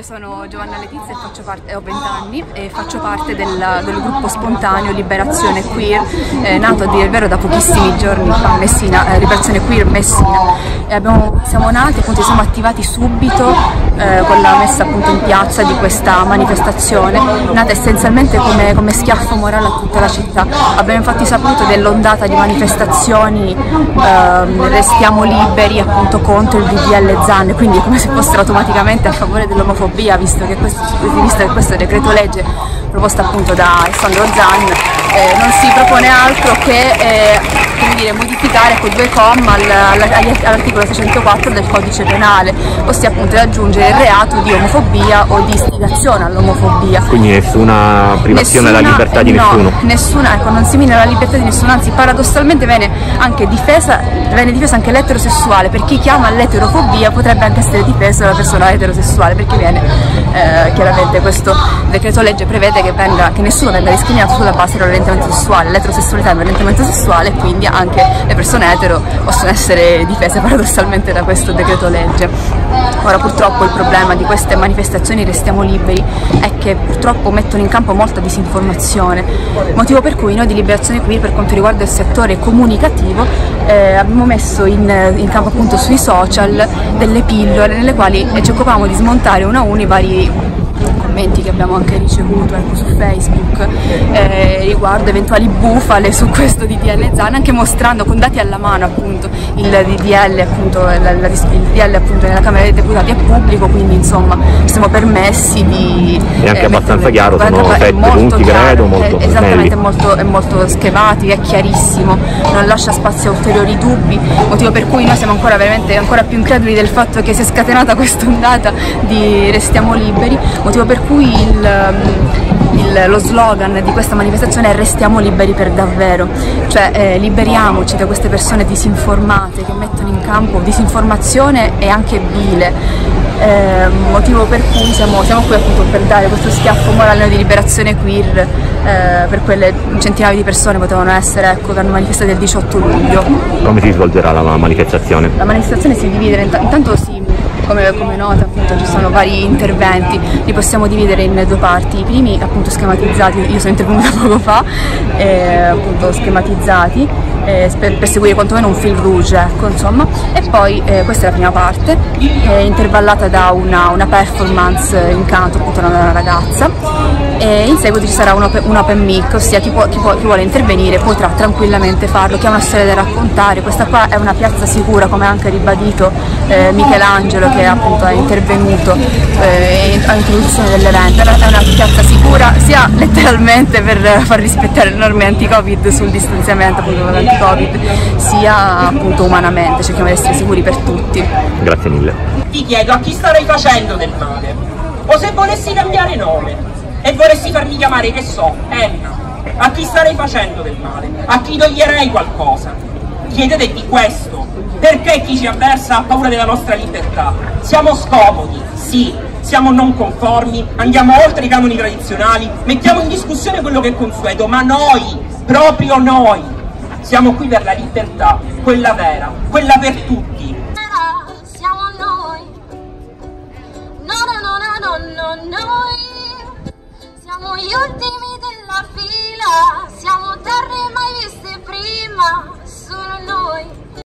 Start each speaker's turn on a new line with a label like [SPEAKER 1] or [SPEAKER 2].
[SPEAKER 1] sono Giovanna Letizia e parte, ho 20 anni e faccio parte del, del gruppo spontaneo Liberazione Queer, eh, nato a dire il vero da pochissimi giorni a Messina, eh, Liberazione Queer Messina. Abbiamo, siamo nati, appunto, siamo attivati subito eh, con la messa appunto in piazza di questa manifestazione, nata essenzialmente come, come schiaffo morale a tutta la città. Abbiamo infatti saputo dell'ondata di manifestazioni ehm, Restiamo Liberi appunto contro il DDL Zan, quindi come se fossero automaticamente a favore dell'omofobia, visto che questo, visto che questo decreto legge proposto appunto da Alessandro Zan eh, non si propone altro che eh, dire, modificare quei due comma all'articolo 604 del codice penale, ossia appunto aggiungere il reato di omofobia o di istigazione all'omofobia.
[SPEAKER 2] Quindi nessuna privazione nessuna, della libertà di
[SPEAKER 1] no,
[SPEAKER 2] nessuno?
[SPEAKER 1] Nessuna, ecco, non si mina la libertà di nessuno, anzi paradossalmente viene anche difesa, viene difesa anche l'eterosessuale, per chi chiama l'eterofobia potrebbe anche essere difesa la persona eterosessuale, perché viene eh, chiaramente questo decreto legge prevede che, venga, che nessuno venga discriminato sulla base dell'orientamento sessuale, l'eterosessualità è un orientamento sessuale e quindi anche le persone etero possono essere difese paradossalmente da questo decreto legge. Ora purtroppo il problema di queste manifestazioni Restiamo Liberi è che purtroppo mettono in campo molta disinformazione, motivo per cui noi di Liberazione Queer per quanto riguarda il settore comunicativo eh, abbiamo messo in, in, campo appunto sui social delle pillole nelle quali ci occupavamo di smontare uno a uno i vari commenti che abbiamo anche ricevuto ecco, su Facebook eh, riguardo eventuali bufale su questo DDL Zan, anche mostrando con dati alla mano appunto il DDL, appunto, la, la, il DDL appunto, nella Camera dei Deputati è pubblico, quindi insomma ci siamo permessi di...
[SPEAKER 2] È anche eh, abbastanza chiaro, sono sette punti credo, molto
[SPEAKER 1] Esattamente, è molto, è molto schematico, è chiarissimo, non lascia spazio a ulteriori dubbi, motivo per cui noi siamo ancora veramente ancora più increduli del fatto che si è scatenata questa ondata di Restiamo Liberi, motivo per cui il, il, lo slogan di questa manifestazione è restiamo liberi per davvero, cioè eh, liberiamoci da queste persone disinformate che mettono in campo disinformazione e anche bile. Eh, motivo per cui siamo, siamo, qui appunto per dare questo schiaffo morale di liberazione queer eh, per quelle centinaia di persone potevano essere ecco, che hanno manifestato il 18 luglio.
[SPEAKER 2] Come si svolgerà la manifestazione?
[SPEAKER 1] La manifestazione si divide, intanto si come, come nota appunto ci sono vari interventi, li possiamo dividere in due parti, i primi appunto schematizzati, io sono intervenuta poco fa, eh, appunto schematizzati eh, per, per, seguire quantomeno un fil rouge, ecco insomma, e poi eh, questa è la prima parte, intervallata da una, una performance in canto appunto da una ragazza. E in seguito ci sarà un open, un open mic, ossia chi, può, chi, può, chi, vuole intervenire potrà tranquillamente farlo, chi ha una storia da raccontare, questa qua è una piazza sicura come anche ribadito eh, Michelangelo che appunto è intervenuto eh, all'introduzione dell'evento, è una piazza sicura sia letteralmente per far rispettare le norme anti-covid sul distanziamento appunto anti-covid, sia appunto umanamente, cerchiamo di essere sicuri per tutti.
[SPEAKER 2] Grazie mille.
[SPEAKER 3] Ti chiedo a chi starei facendo del male, o se volessi cambiare nome e vorresti farmi chiamare, che so, Enna, a chi starei facendo del male, a chi toglierei qualcosa chiedetevi questo, perché chi ci avversa ha paura della nostra libertà? Siamo scomodi, sì, siamo non conformi, andiamo oltre i canoni tradizionali, mettiamo in discussione quello che è consueto, ma noi, proprio noi, siamo qui per la libertà, quella vera, quella per tutti. Siamo noi, no no no no no noi, siamo gli ultimi della fila, siamo terre mai viste prima. I don't know